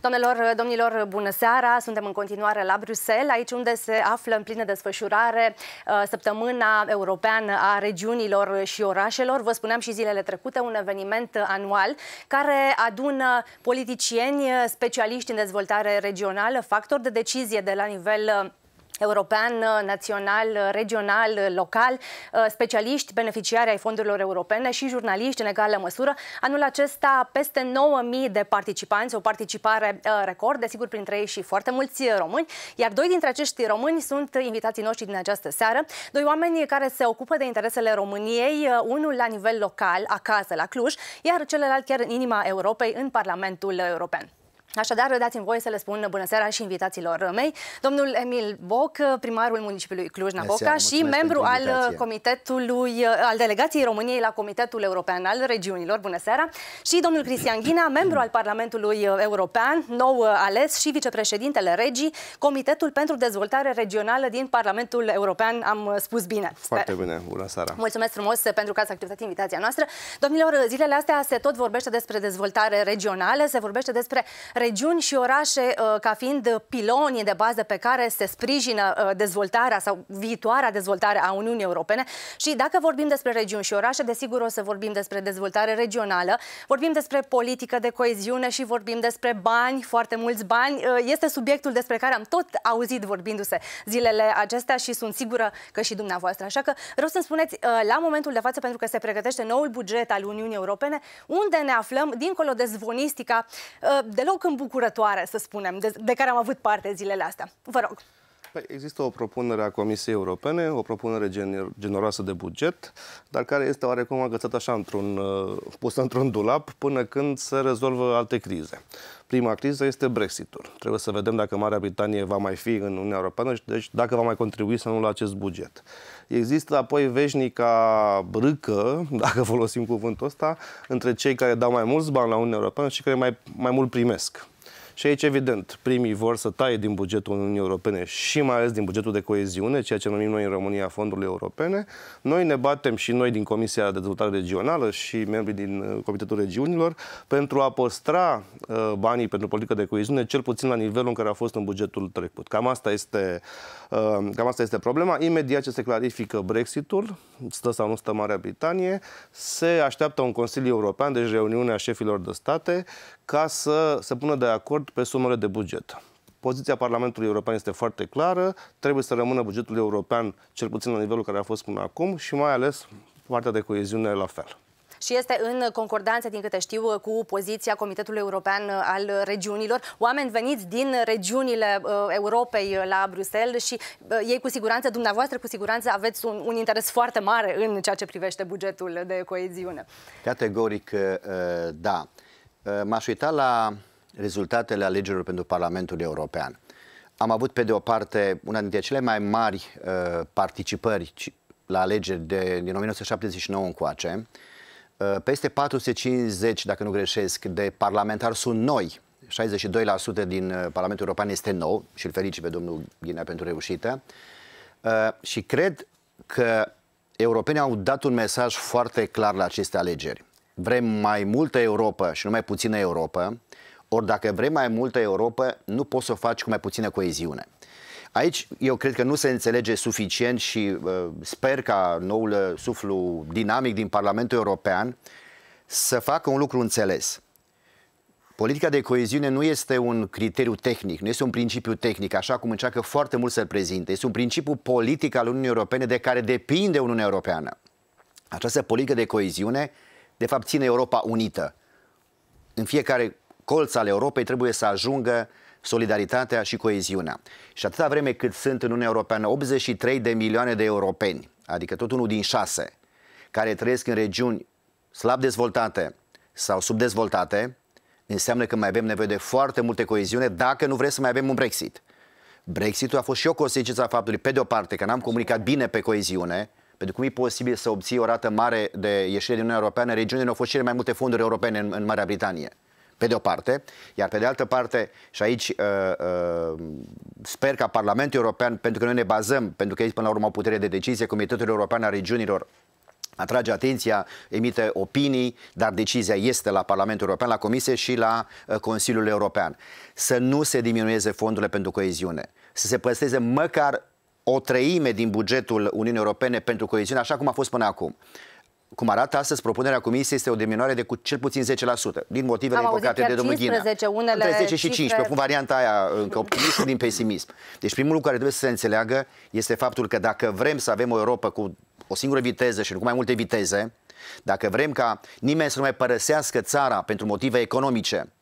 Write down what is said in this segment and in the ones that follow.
Doamnelor, domnilor, bună seara! Suntem în continuare la Bruxelles, aici unde se află în plină desfășurare uh, săptămâna europeană a regiunilor și orașelor. Vă spuneam și zilele trecute, un eveniment anual care adună politicieni, specialiști în dezvoltare regională, factori de decizie de la nivel uh, european, uh, național, uh, regional, uh, local, specialiști, beneficiari ai fondurilor europene și jurnaliști în egală măsură. Anul acesta peste 9.000 de participanți, o participare record, desigur printre ei și foarte mulți români, iar doi dintre acești români sunt invitații noștri din această seară, doi oameni care se ocupă de interesele României, unul la nivel local, acasă, la Cluj, iar celălalt chiar în inima Europei, în Parlamentul European. Așadar, dați-mi voie să le spun bună seara și invitațiilor mei. Domnul Emil Boc, primarul municipiului Cluj-Napoca și membru al comitetului, al delegației României la Comitetul European al Regiunilor. Bună seara! Și domnul Cristian Ghina, membru al Parlamentului European, nou ales și vicepreședintele Regii, Comitetul pentru Dezvoltare Regională din Parlamentul European. Am spus bine. Foarte bine, bună seara! Mulțumesc frumos pentru că ați acceptat invitația noastră. Domnilor, zilele astea se tot vorbește despre dezvoltare regională, se vorbește despre regiuni și orașe uh, ca fiind pilonii de bază pe care se sprijină uh, dezvoltarea sau viitoarea dezvoltare a Uniunii Europene și dacă vorbim despre regiuni și orașe, desigur o să vorbim despre dezvoltare regională, vorbim despre politică de coeziune și vorbim despre bani, foarte mulți bani. Uh, este subiectul despre care am tot auzit vorbindu-se zilele acestea și sunt sigură că și dumneavoastră. Așa că vreau să-mi spuneți la momentul de față, pentru că se pregătește noul buget al Uniunii Europene, unde ne aflăm, dincolo de zvonistica deloc îmbucurătoare, să spunem, de, de care am avut parte zilele astea. Vă rog. Păi, există o propunere a Comisiei Europene, o propunere generoasă de buget, dar care este oarecum agățată așa într-un, uh, pusă într-un dulap până când se rezolvă alte crize. Prima criză este Brexitul. Trebuie să vedem dacă Marea Britanie va mai fi în Uniunea Europeană și deci dacă va mai contribui sau nu la acest buget. Există apoi veșnica brâcă, dacă folosim cuvântul ăsta, între cei care dau mai mulți bani la Uniunea Europeană și care mai, mai mult primesc. Și aici, evident, primii vor să taie din bugetul Uniunii Europene și mai ales din bugetul de coeziune, ceea ce numim noi în România fondurile europene. Noi ne batem și noi din Comisia de Dezvoltare Regională și membrii din uh, Comitetul Regiunilor pentru a păstra uh, banii pentru politică de coeziune, cel puțin la nivelul în care a fost în bugetul trecut. Cam asta este, uh, cam asta este problema. Imediat ce se clarifică Brexitul, stă sau nu stă Marea Britanie, se așteaptă un Consiliu European, deci reuniunea șefilor de state, ca să se pună de acord pe sumele de buget. Poziția Parlamentului European este foarte clară, trebuie să rămână bugetul european cel puțin la nivelul care a fost până acum și mai ales partea de coeziune la fel și este în concordanță, din câte știu, cu poziția Comitetului European al Regiunilor. Oameni veniți din regiunile uh, Europei la Bruxelles și uh, ei cu siguranță, dumneavoastră cu siguranță aveți un, un interes foarte mare în ceea ce privește bugetul de coeziune. Categoric, uh, da. M-aș uita la rezultatele alegerilor pentru Parlamentul European. Am avut, pe de o parte, una dintre cele mai mari uh, participări la alegeri de, din 1979 încoace. Uh, peste 450, dacă nu greșesc, de parlamentari sunt noi. 62% din uh, Parlamentul European este nou și îl felicit pe domnul Ghinea pentru reușită. Uh, și cred că europenii au dat un mesaj foarte clar la aceste alegeri. Vrem mai multă Europa și nu mai puțină Europa, ori dacă vrei mai multă Europa, nu poți să o faci cu mai puțină coeziune. Aici eu cred că nu se înțelege suficient și uh, sper ca noul uh, suflu dinamic din Parlamentul European să facă un lucru înțeles. Politica de coeziune nu este un criteriu tehnic, nu este un principiu tehnic, așa cum încearcă foarte mult să-l prezinte. Este un principiu politic al Uniunii Europene de care depinde Uniunea Europeană. Această politică de coeziune, de fapt, ține Europa unită. În fiecare colț al Europei trebuie să ajungă solidaritatea și coeziunea. Și atâta vreme cât sunt în Uniunea Europeană 83 de milioane de europeni, adică tot unul din șase, care trăiesc în regiuni slab dezvoltate sau subdezvoltate, înseamnă că mai avem nevoie de foarte multe coeziune dacă nu vrem să mai avem un Brexit. Brexitul a fost și o consecință a faptului, pe de o parte, că n-am comunicat bine pe coeziune, pentru cum e posibil să obții o rată mare de ieșire din Uniunea Europeană, regiunile au fost cele mai multe fonduri europene în, în Marea Britanie pe de o parte, iar pe de altă parte, și aici uh, uh, sper ca Parlamentul European, pentru că noi ne bazăm, pentru că aici până la urmă o putere de decizie, Comitetul European a Regiunilor atrage atenția, emite opinii, dar decizia este la Parlamentul European, la Comisie și la uh, Consiliul European. Să nu se diminueze fondurile pentru coeziune, să se păstreze măcar o treime din bugetul Uniunii Europene pentru coeziune, așa cum a fost până acum cum arată astăzi, propunerea Comisiei este o diminuare de cu cel puțin 10%, din motivele Am invocate de domnul Ghina. Unele Între 10 și cifre... 15, cu varianta aia încă optimism din pesimism. Deci primul lucru care trebuie să se înțeleagă este faptul că dacă vrem să avem o Europa cu o singură viteză și nu cu mai multe viteze, dacă vrem ca nimeni să nu mai părăsească țara pentru motive economice,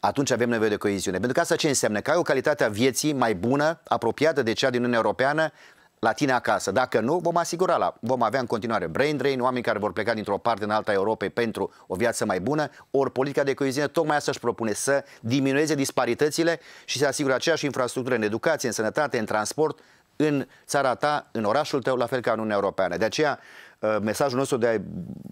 atunci avem nevoie de coeziune. Pentru că asta ce înseamnă? Că ai o calitate a vieții mai bună, apropiată de cea din Uniunea Europeană, la tine acasă. Dacă nu, vom asigura la, vom avea în continuare brain drain, oameni care vor pleca dintr-o parte în alta Europei pentru o viață mai bună, ori politica de coeziune tocmai asta își propune, să diminueze disparitățile și să asigure aceeași infrastructură în educație, în sănătate, în transport, în țara ta, în orașul tău, la fel ca în Uniunea Europeană. De aceea, uh, mesajul nostru de a,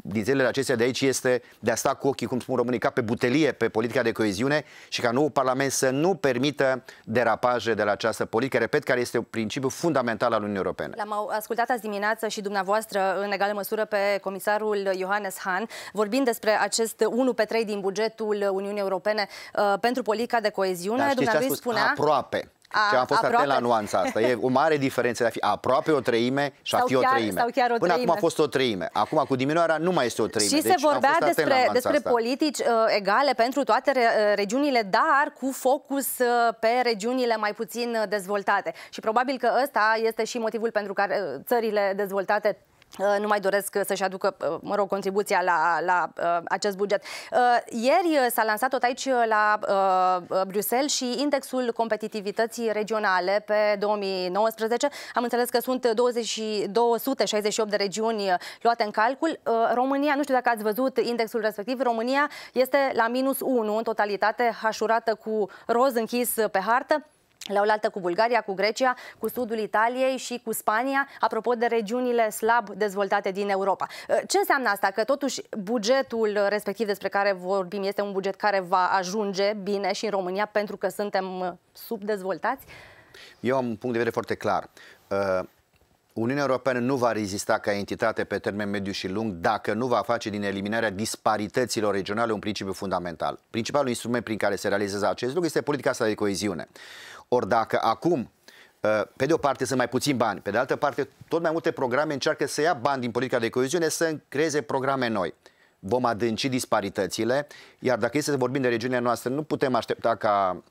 din zilele acestea de aici este de a sta cu ochii, cum spun românii, ca pe butelie pe politica de coeziune și ca nou Parlament să nu permită derapaje de la această politică, repet, care este un principiu fundamental al Uniunii Europene. L-am ascultat azi dimineață și dumneavoastră, în egală măsură, pe comisarul Johannes Hahn, vorbind despre acest 1 pe 3 din bugetul Uniunii Europene uh, pentru politica de coeziune. Dar Dumnezeu spunea... Aproape. A, ce am fost aproape. atent la nuanța asta. E o mare diferență de a fi aproape o treime și a fi chiar, o treime. Sau chiar o Până treime. acum a fost o treime. Acum cu diminuarea nu mai este o treime. Și deci se vorbea despre, despre asta. politici uh, egale pentru toate re, uh, regiunile, dar cu focus uh, pe regiunile mai puțin dezvoltate. Și probabil că ăsta este și motivul pentru care uh, țările dezvoltate Uh, nu mai doresc să-și aducă, uh, mă rog, contribuția la, la uh, acest buget. Uh, ieri s-a lansat tot aici la uh, Bruxelles și indexul competitivității regionale pe 2019. Am înțeles că sunt 20, 268 de regiuni luate în calcul. Uh, România, nu știu dacă ați văzut indexul respectiv, România este la minus 1 în totalitate, hașurată cu roz închis pe hartă la oaltă cu Bulgaria, cu Grecia, cu sudul Italiei și cu Spania, apropo de regiunile slab dezvoltate din Europa. Uh, ce înseamnă asta? Că totuși bugetul respectiv despre care vorbim este un buget care va ajunge bine și în România pentru că suntem uh, subdezvoltați? Eu am un punct de vedere foarte clar. Uh, Uniunea Europeană nu va rezista ca entitate pe termen mediu și lung dacă nu va face din eliminarea disparităților regionale un principiu fundamental. Principalul instrument prin care se realizează acest lucru este politica asta de coeziune. Ori dacă acum uh, pe de o parte sunt mai puțini bani, pe de altă parte tot mai multe programe încearcă să ia bani din politica de coeziune să creeze programe noi. Vom adânci disparitățile, iar dacă este să vorbim de regiunea noastră, nu putem aștepta ca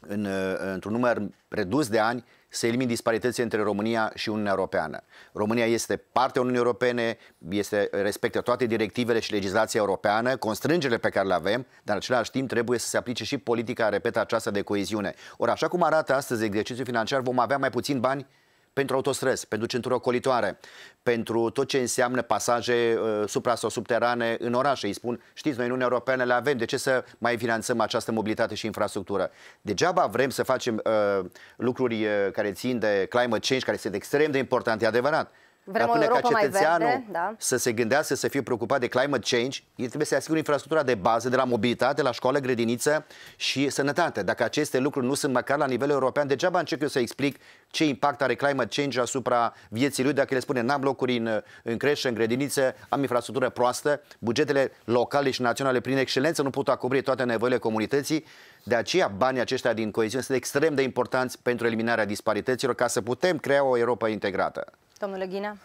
în, uh, într-un număr redus de ani să elimine disparitățile între România și Uniunea Europeană. România este parte a Uniunii Europene, este, respectă toate directivele și legislația europeană, constrângerile pe care le avem, dar în același timp trebuie să se aplice și politica, repet, aceasta de coeziune. Ori așa cum arată astăzi exercițiul financiar, vom avea mai puțin bani pentru autostrăzi, pentru centuri ocolitoare, pentru tot ce înseamnă pasaje uh, supra sau subterane în orașe. Îi spun, știți, noi în Uniunea Europeană le avem, de ce să mai finanțăm această mobilitate și infrastructură? Degeaba vrem să facem uh, lucruri uh, care țin de climate change, care sunt extrem de importante, e adevărat. Vrem Dar până ca cetățeanul verde, da. să se gândească să fie preocupat de climate change, el trebuie să asigure infrastructura de bază, de la mobilitate, la școală, grădiniță și sănătate. Dacă aceste lucruri nu sunt măcar la nivel european, degeaba încerc eu să explic ce impact are climate change asupra vieții lui, dacă le spune n-am locuri în, în creșă, în grădiniță, am infrastructură proastă, bugetele locale și naționale prin excelență nu pot acoperi toate nevoile comunității, de aceea banii aceștia din coeziune sunt extrem de importanți pentru eliminarea disparităților ca să putem crea o Europa integrată. Domnule Ghinea?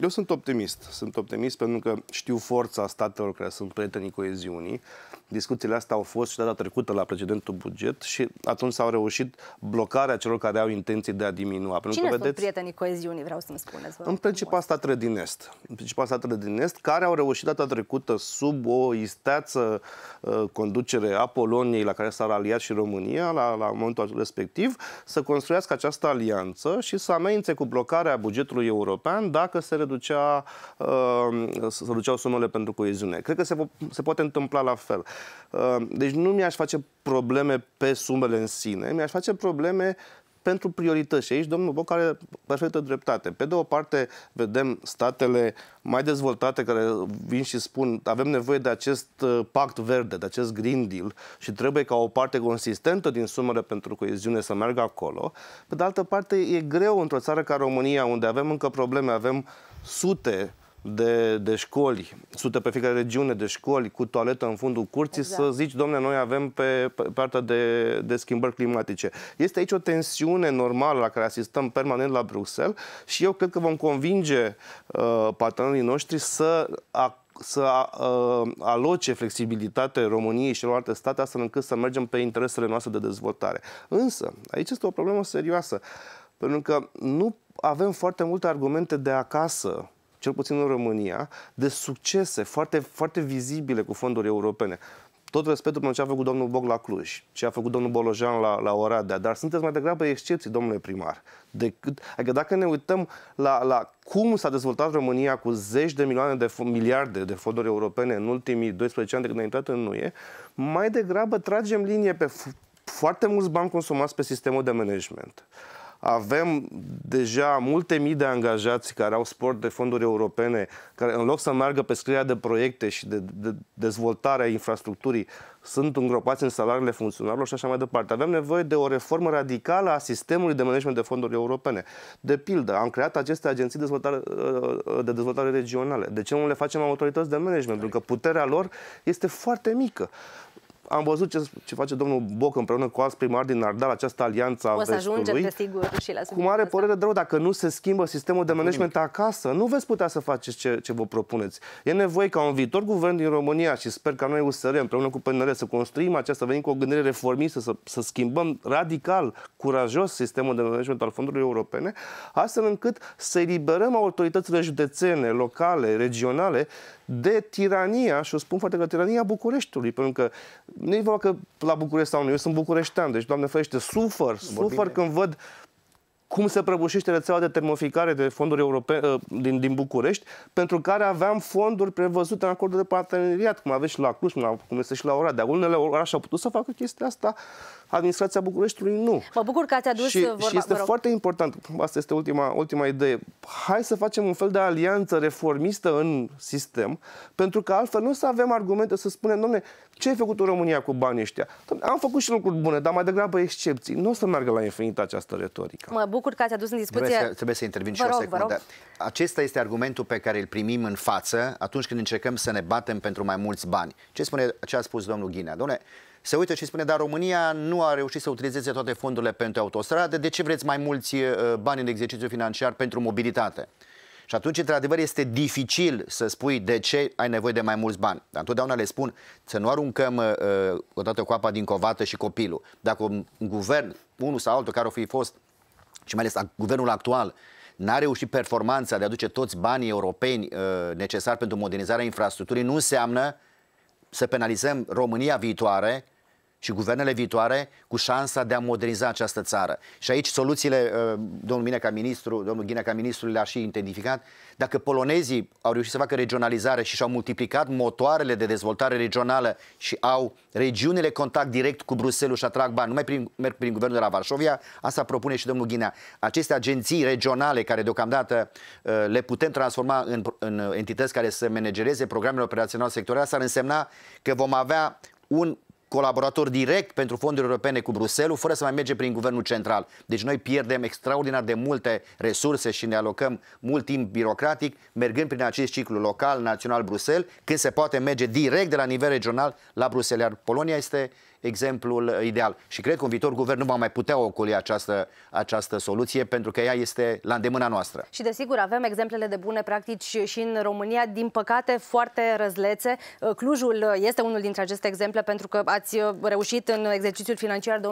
Eu sunt optimist. Sunt optimist pentru că știu forța statelor care sunt prietenii coeziunii. Discuțiile astea au fost și data trecută la precedentul buget și atunci s-au reușit blocarea celor care au intenții de a diminua. Pentru Cine că, vedeți, sunt prietenii coeziunii, vreau să-mi spuneți? În principal statele din Est. În principal statele din Est, care au reușit data trecută sub o isteață uh, conducere a Poloniei, la care s-a aliat și România la, la momentul respectiv, să construiască această alianță și să amenințe cu blocarea bugetului european dacă se reducea, uh, se reduceau sumele pentru coeziune. Cred că se, po- se poate întâmpla la fel. Uh, deci nu mi-aș face probleme pe sumele în sine, mi-aș face probleme pentru priorități. Și aici domnul Boc are perfectă dreptate. Pe de o parte, vedem statele mai dezvoltate care vin și spun avem nevoie de acest uh, pact verde, de acest Green Deal și trebuie ca o parte consistentă din sumele pentru coeziune să meargă acolo. Pe de altă parte, e greu într-o țară ca România, unde avem încă probleme, avem sute de, de școli, sute pe fiecare regiune de școli cu toaletă în fundul curții, exact. să zici, domne, noi avem pe, pe partea de, de schimbări climatice. Este aici o tensiune normală la care asistăm permanent la Bruxelles și eu cred că vom convinge uh, partenerii noștri să a, să uh, aloce flexibilitate României și celorlalte state astfel încât să mergem pe interesele noastre de dezvoltare. Însă, aici este o problemă serioasă, pentru că nu avem foarte multe argumente de acasă cel puțin în România, de succese foarte, foarte vizibile cu fonduri europene. Tot respectul pentru ce a făcut domnul Bog la Cluj, ce a făcut domnul Bolojan la, la Oradea, dar sunteți mai degrabă excepții, domnule primar. Decât, adică dacă ne uităm la, la cum s-a dezvoltat România cu zeci de milioane de miliarde de fonduri europene în ultimii 12 ani de când a intrat în UE, mai degrabă tragem linie pe foarte mulți bani consumați pe sistemul de management avem deja multe mii de angajați care au sport de fonduri europene, care în loc să meargă pe scrierea de proiecte și de, de dezvoltarea infrastructurii, sunt îngropați în salariile funcționarilor și așa mai departe. Avem nevoie de o reformă radicală a sistemului de management de fonduri europene. De pildă, am creat aceste agenții de dezvoltare, de dezvoltare regionale. De ce nu le facem autorități de management? Pentru că puterea lor este foarte mică am văzut ce, ce face domnul Boc împreună cu alți primari din Ardal, această alianță a O să ajungem, desigur, și la Cu mare părere de rău, dacă nu se schimbă sistemul de management acasă, nu veți putea să faceți ce, ce vă propuneți. E nevoie ca un viitor guvern din România și sper ca noi USR împreună cu PNR să construim această, să venim cu o gândire reformistă, să, să schimbăm radical, curajos sistemul de management al fondurilor europene, astfel încât să eliberăm autoritățile județene, locale, regionale de tirania, și o spun foarte că tirania Bucureștiului, pentru că nu e vorba că la București sau nu, eu sunt bucureștean, deci, Doamne ferește, sufăr, sufăr când văd cum se prăbușește rețeaua de termoficare de fonduri europene ă, din, din București, pentru care aveam fonduri prevăzute în acordul de parteneriat, cum aveți și la Cluj, cum este și la Oradea. Unele orașe au putut să facă chestia asta administrația Bucureștiului nu. Mă bucur că ați adus și, vorba, și este foarte important, asta este ultima, ultima idee, hai să facem un fel de alianță reformistă în sistem, pentru că altfel nu o să avem argumente să spunem, domne, ce ai făcut în România cu banii ăștia? Am făcut și lucruri bune, dar mai degrabă excepții. Nu o să meargă la infinit această retorică. Mă bucur că ați adus în discuție... Trebuie să, trebuie să intervin și rog, o secundă. Acesta este argumentul pe care îl primim în față atunci când încercăm să ne batem pentru mai mulți bani. Ce spune ce a spus domnul Ghinea? Domnule, se uită și spune, dar România nu a reușit să utilizeze toate fondurile pentru autostrade, de ce vreți mai mulți uh, bani în exercițiu financiar pentru mobilitate? Și atunci, într-adevăr, este dificil să spui de ce ai nevoie de mai mulți bani. Dar întotdeauna le spun să nu aruncăm uh, uh odată cu apa din covată și copilul. Dacă un guvern, unul sau altul care o fi fost, și mai ales guvernul actual, n-a reușit performanța de a aduce toți banii europeni uh, necesari pentru modernizarea infrastructurii, nu înseamnă să penalizăm România viitoare și guvernele viitoare cu șansa de a moderniza această țară. Și aici soluțiile, uh, domnul Mine ca ministru, domnul Ghinea ca ministru le-a și identificat. Dacă polonezii au reușit să facă regionalizare și și-au multiplicat motoarele de dezvoltare regională și au regiunile contact direct cu Bruxelles și atrag bani, nu mai prin, merg prin guvernul de la Varșovia, asta propune și domnul Ghinea. Aceste agenții regionale care deocamdată uh, le putem transforma în, în entități care să managereze programele operaționale sectoriale, asta ar însemna că vom avea un colaborator direct pentru fonduri europene cu Bruselul, fără să mai merge prin guvernul central. Deci noi pierdem extraordinar de multe resurse și ne alocăm mult timp birocratic, mergând prin acest ciclu local, național, Bruxelles, când se poate merge direct de la nivel regional la Bruxelles. Iar Polonia este exemplul ideal. Și cred că un viitor guvern nu va mai putea ocoli această, această soluție pentru că ea este la îndemâna noastră. Și desigur avem exemplele de bune practici și în România, din păcate foarte răzlețe. Clujul este unul dintre aceste exemple pentru că ați reușit în exercițiul financiar 2014-2020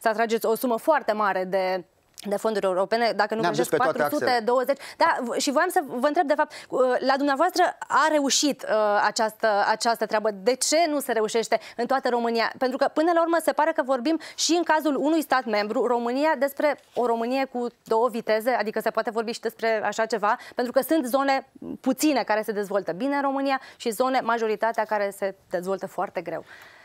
să atrageți o sumă foarte mare de de fonduri europene, dacă nu greșesc, 420. Da, și voiam să vă întreb, de fapt, uh, la dumneavoastră a reușit uh, această, această treabă. De ce nu se reușește în toată România? Pentru că, până la urmă, se pare că vorbim și în cazul unui stat membru, România, despre o Românie cu două viteze, adică se poate vorbi și despre așa ceva, pentru că sunt zone puține care se dezvoltă bine în România și zone, majoritatea, care se dezvoltă foarte greu.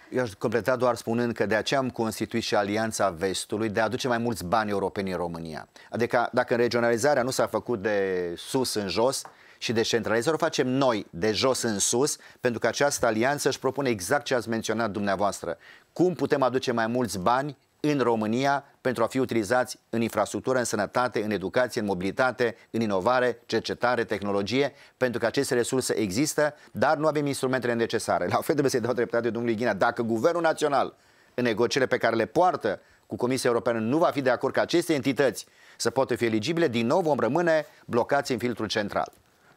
Eu aș completa doar spunând că de aceea am constituit și Alianța Vestului de a aduce mai mulți bani europeni în România. Adică dacă regionalizarea nu s-a făcut de sus în jos și de centralizare, o facem noi de jos în sus, pentru că această alianță își propune exact ce ați menționat dumneavoastră. Cum putem aduce mai mulți bani în România pentru a fi utilizați în infrastructură, în sănătate, în educație, în mobilitate, în inovare, cercetare, tehnologie, pentru că aceste resurse există, dar nu avem instrumentele necesare. La fel trebuie să-i dau dreptate domnului Ghinea. Dacă Guvernul Național, în negocierile pe care le poartă cu Comisia Europeană, nu va fi de acord ca aceste entități să poată fi eligibile, din nou vom rămâne blocați în filtrul central.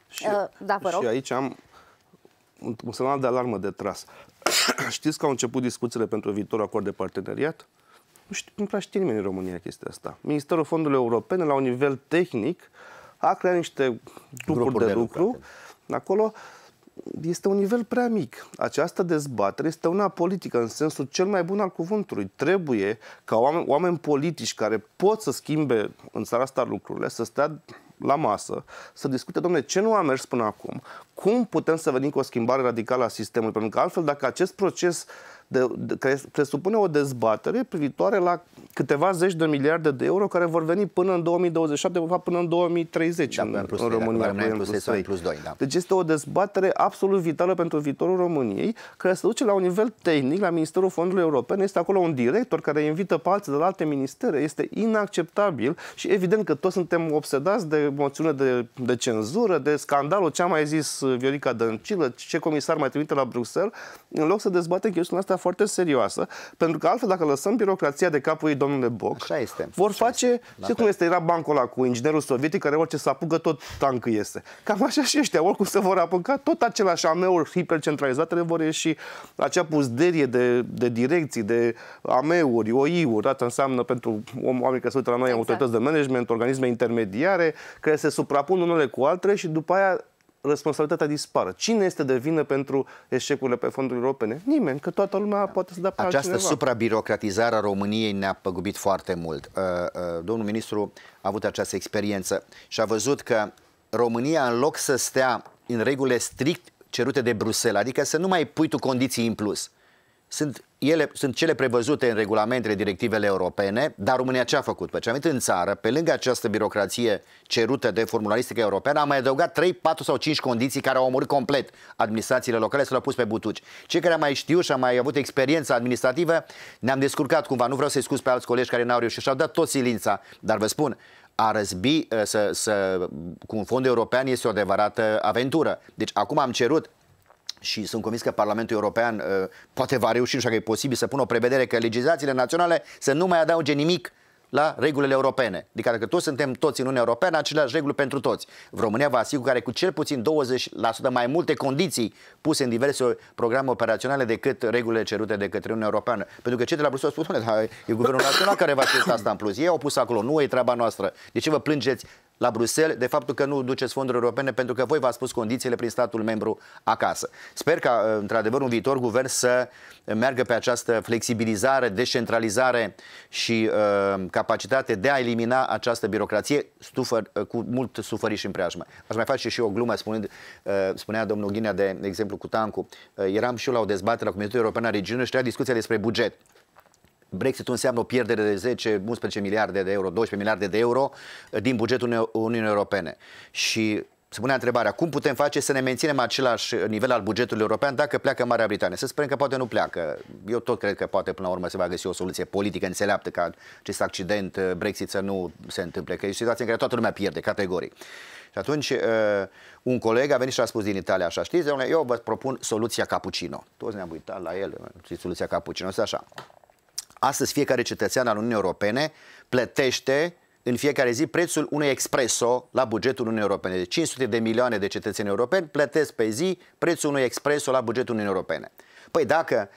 Și, uh, da, vă rog. și aici am un, un semnal de alarmă de tras. Știți că au început discuțiile pentru viitorul acord de parteneriat? Nu, știu, nu prea știe nimeni în România chestia asta. Ministerul Fondurilor Europene, la un nivel tehnic, a creat niște grupuri, grupuri de, de lucru. lucru. Acolo este un nivel prea mic. Această dezbatere este una politică în sensul cel mai bun al cuvântului. Trebuie ca oameni, oameni politici care pot să schimbe în țara asta lucrurile să stea la masă, să discute, domnule, ce nu a mers până acum, cum putem să venim cu o schimbare radicală a sistemului, pentru că altfel dacă acest proces de, de, care presupune o dezbatere privitoare la câteva zeci de miliarde de euro care vor veni până în 2027, de fapt până în 2030 da, în, plus în România. Plus, plus, plus, plus 2, da. Deci este o dezbatere absolut vitală pentru viitorul României, care se duce la un nivel tehnic, la Ministerul Fondurilor Europene. Este acolo un director care invită pe alții de la alte ministere. Este inacceptabil și evident că toți suntem obsedați de moțiune de, de cenzură, de scandalul, ce a mai zis Viorica Dăncilă, ce comisar mai trimite la Bruxelles, în loc să dezbatem chestiunea asta foarte serioasă, pentru că altfel dacă lăsăm birocrația de capul ei, domnule Boc, Așa este. vor Așa face, este. știi cum este, era bancul ăla cu inginerul sovietic care orice să apucă tot tancul iese. Cam așa și ăștia, oricum se vor apuca, tot același ameuri hipercentralizate le vor ieși acea puzderie de, de direcții, de ameuri, OI-uri, asta înseamnă pentru oameni care se uită la noi, exact. autorități de management, organisme intermediare, care se suprapun unele cu altele și după aia responsabilitatea dispară. Cine este de vină pentru eșecurile pe fonduri europene? Nimeni, că toată lumea poate să dea pe Această altcineva. suprabirocratizare a României ne-a păgubit foarte mult. Uh, uh, domnul ministru a avut această experiență și a văzut că România, în loc să stea în regulile strict cerute de Bruxelles, adică să nu mai pui tu condiții în plus, sunt, ele, sunt cele prevăzute în regulamentele, directivele europene, dar România ce a făcut? Pe ce a venit în țară, pe lângă această birocrație cerută de formularistică europeană, a mai adăugat 3, 4 sau 5 condiții care au omorât complet administrațiile locale să le-au pus pe butuci. Cei care mai știu și au mai avut experiență administrativă, ne-am descurcat cumva. Nu vreau să-i scuz pe alți colegi care n-au reușit și au dat tot silința, dar vă spun, a răzbi uh, să, să, cu un fond european este o adevărată aventură. Deci acum am cerut și sunt convins că Parlamentul European uh, poate va reuși, nu știu că e posibil, să pună o prevedere că legislațiile naționale să nu mai adauge nimic la regulile europene. Adică dacă toți suntem toți în Uniunea Europeană, aceleași reguli pentru toți. România vă asigur că are cu cel puțin 20% mai multe condiții puse în diverse programe operaționale decât regulile cerute de către Uniunea Europeană. Pentru că cei de la Bruxelles spun, da, e Guvernul Național care va cerut asta în plus. Ei au pus acolo, nu e treaba noastră. De ce vă plângeți la Bruxelles de faptul că nu duceți fonduri europene pentru că voi v-ați spus condițiile prin statul membru acasă. Sper ca, uh, într-adevăr, un viitor guvern să meargă pe această flexibilizare, descentralizare și uh, capacitate de a elimina această birocrație stufăr, uh, cu mult sufăriș în preajmă. Aș mai face și eu o glumă, spunând, uh, spunea domnul Ghinea de exemplu cu Tancu. Uh, eram și eu la o dezbatere la Comitetul European a Regiunii și discuția despre buget. Brexitul înseamnă o pierdere de 10, 11 miliarde de euro, 12 miliarde de euro uh, din bugetul Uniunii Europene. Și se punea întrebarea, cum putem face să ne menținem același nivel al bugetului european dacă pleacă Marea Britanie? Să sperăm că poate nu pleacă. Eu tot cred că poate până la urmă se va găsi o soluție politică înțeleaptă ca acest accident uh, Brexit să nu se întâmple, că e o situație în care toată lumea pierde, categorii. Și atunci uh, un coleg a venit și a spus din Italia așa, știți, eu vă propun soluția cappuccino. Toți ne-am uitat la el, soluția cappuccino, este așa. Astăzi fiecare cetățean al Uniunii Europene plătește în fiecare zi prețul unui expreso la bugetul Uniunii Europene. De 500 de milioane de cetățeni europeni plătesc pe zi prețul unui expreso la bugetul Uniunii Europene. Păi dacă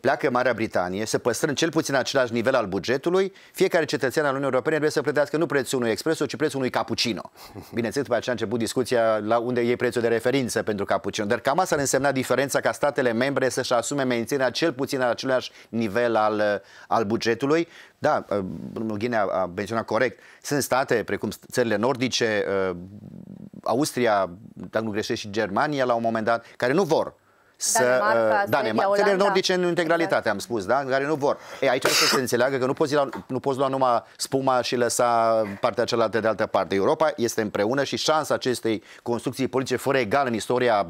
pleacă Marea Britanie, să păstrăm cel puțin același nivel al bugetului, fiecare cetățean al Uniunii Europene trebuie să plătească nu prețul unui expreso, ci prețul unui cappuccino. Bineînțeles, după aceea a început discuția la unde e prețul de referință pentru cappuccino. Dar cam asta ar însemna diferența ca statele membre să-și asume menținerea cel puțin la același nivel al, al bugetului. Da, domnul Ghinea a menționat corect. Sunt state precum țările nordice, uh, Austria, dacă nu greșesc și Germania la un moment dat, care nu vor să Danemarca, uh, Danemarca, țările nordice în integralitate, exact. am spus, da? care nu vor. E, aici trebuie să se înțeleagă că nu poți, lua, nu poți lua numai spuma și lăsa partea cealaltă de altă parte. Europa este împreună și șansa acestei construcții politice fără egal în istoria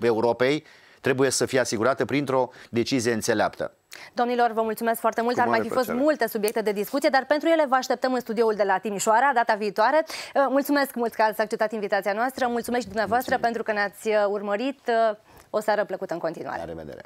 Europei trebuie să fie asigurată printr-o decizie înțeleaptă. Domnilor, vă mulțumesc foarte mult. Cu Ar mai fi plăcere. fost multe subiecte de discuție, dar pentru ele vă așteptăm în studioul de la Timișoara data viitoare. Uh, mulțumesc mult că ați acceptat invitația noastră. Mulțumesc și dumneavoastră Mulțumim. pentru că ne-ați uh, urmărit. O seară plăcută în continuare. La revedere!